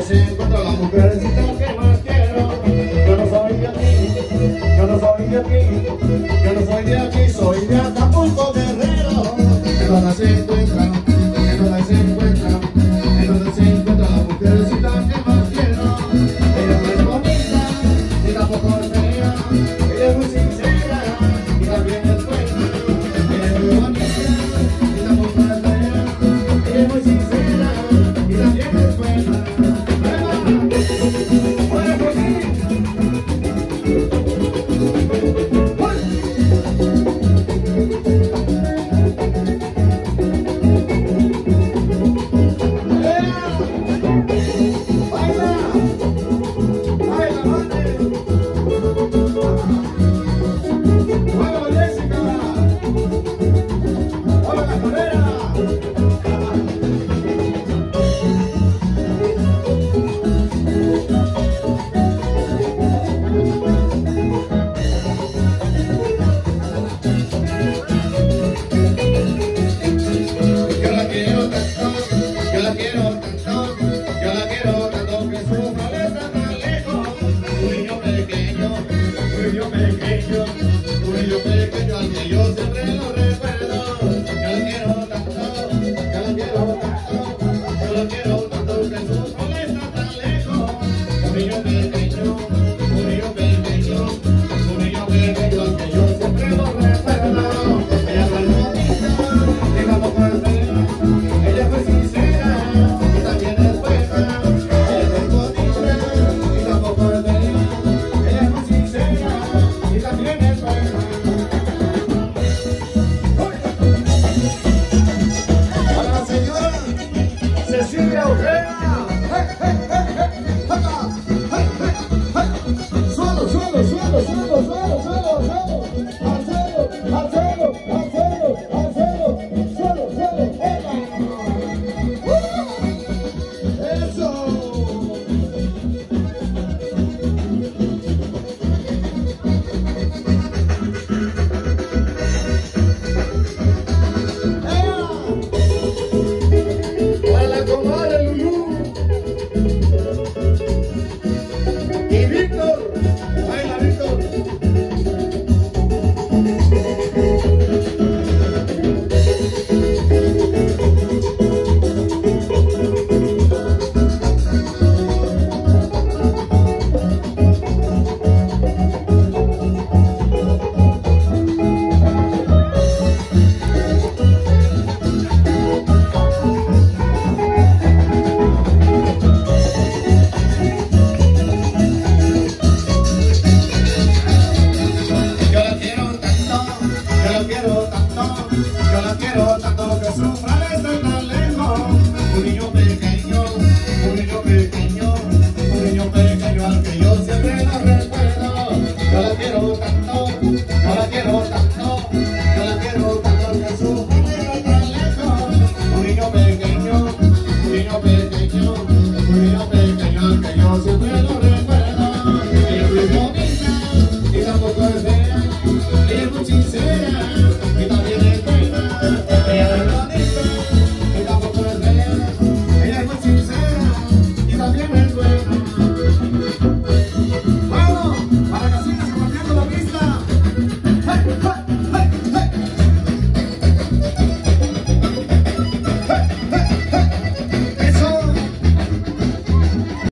donde se encuentra la mujer que más quiero. Yo no soy de aquí, yo no soy de aquí, yo no soy de aquí. yo pequeño, un niño pequeño al que yo siempre lo recuerdo. Yo lo quiero tanto, yo lo quiero tanto, yo lo quiero